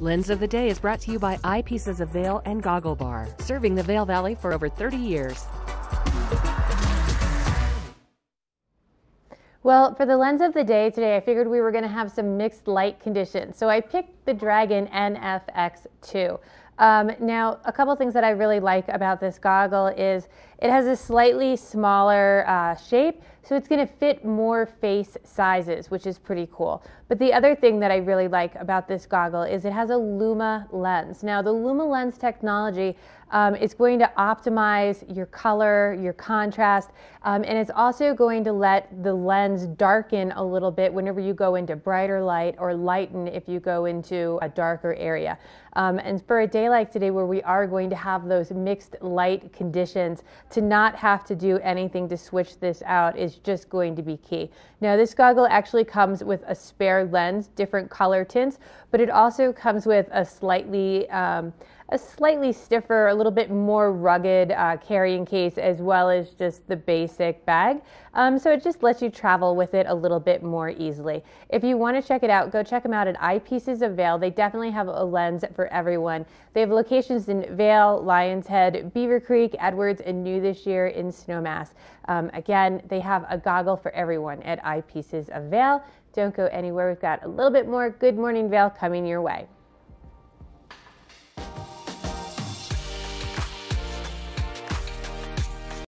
Lens of the Day is brought to you by Eyepieces of Vail and Goggle Bar, serving the Vail Valley for over 30 years. Well, for the lens of the day today, I figured we were going to have some mixed light conditions. So I picked the Dragon NFX2. Um, now, a couple things that I really like about this goggle is it has a slightly smaller uh, shape, so it's going to fit more face sizes, which is pretty cool. But the other thing that I really like about this goggle is it has a Luma lens. Now, the Luma lens technology um, is going to optimize your color, your contrast, um, and it's also going to let the lens darken a little bit whenever you go into brighter light or lighten if you go into a darker area. Um, and for a day like today where we are going to have those mixed light conditions, to not have to do anything to switch this out is just going to be key. Now this goggle actually comes with a spare lens, different color tints, but it also comes with a slightly um, a slightly stiffer, a little bit more rugged uh, carrying case, as well as just the basic bag. Um, so it just lets you travel with it a little bit more easily. If you want to check it out, go check them out at Eyepieces of Vail. They definitely have a lens for everyone. They have locations in Vail, Lions Head, Beaver Creek, Edwards, and new this year in Snowmass. Um, again, they have a goggle for everyone at Eyepieces of Vail. Don't go anywhere. We've got a little bit more Good Morning Vail coming your way.